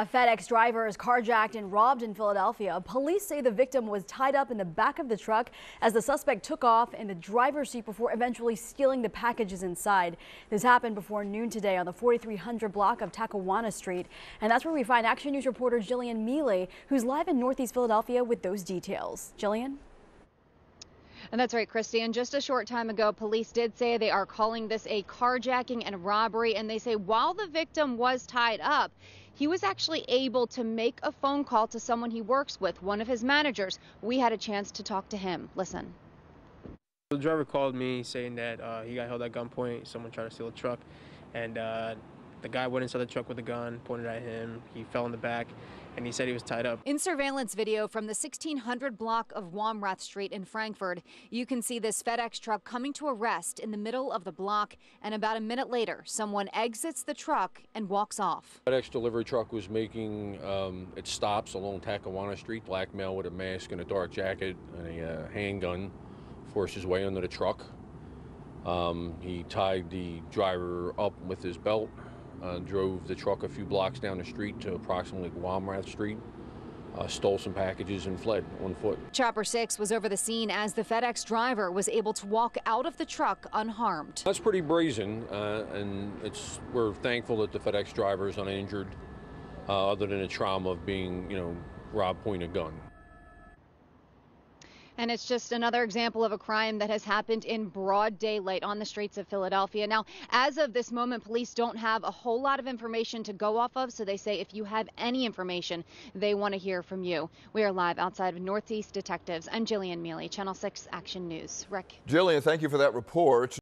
A FedEx driver is carjacked and robbed in Philadelphia. Police say the victim was tied up in the back of the truck as the suspect took off in the driver's seat before eventually stealing the packages inside. This happened before noon today on the 4300 block of Tackawanna Street. And that's where we find Action News reporter Jillian Mealy, who's live in Northeast Philadelphia with those details. Jillian? And that's right, Christy. And just a short time ago, police did say they are calling this a carjacking and robbery. And they say while the victim was tied up, he was actually able to make a phone call to someone he works with, one of his managers. We had a chance to talk to him. Listen. The driver called me saying that uh, he got held at gunpoint. Someone tried to steal a truck, and uh, the guy went inside the truck with a gun, pointed at him. He fell in the back, and he said he was tied up. In surveillance video from the 1600 block of Womrath Street in Frankford, you can see this FedEx truck coming to a rest in the middle of the block. And about a minute later, someone exits the truck and walks off. FedEx delivery truck was making um, its stops along Tackawanna Street. Black male with a mask and a dark jacket and a uh, handgun forced his way under the truck. Um, he tied the driver up with his belt, uh, drove the truck a few blocks down the street to approximately Womrath Street, uh, stole some packages and fled on foot. Chopper 6 was over the scene as the FedEx driver was able to walk out of the truck unharmed. That's pretty brazen, uh, and it's we're thankful that the FedEx driver is uninjured, uh, other than the trauma of being, you know, robbed point a gun. And it's just another example of a crime that has happened in broad daylight on the streets of Philadelphia. Now, as of this moment, police don't have a whole lot of information to go off of, so they say if you have any information, they want to hear from you. We are live outside of Northeast Detectives. I'm Jillian Mealy, Channel 6 Action News. Rick. Jillian, thank you for that report.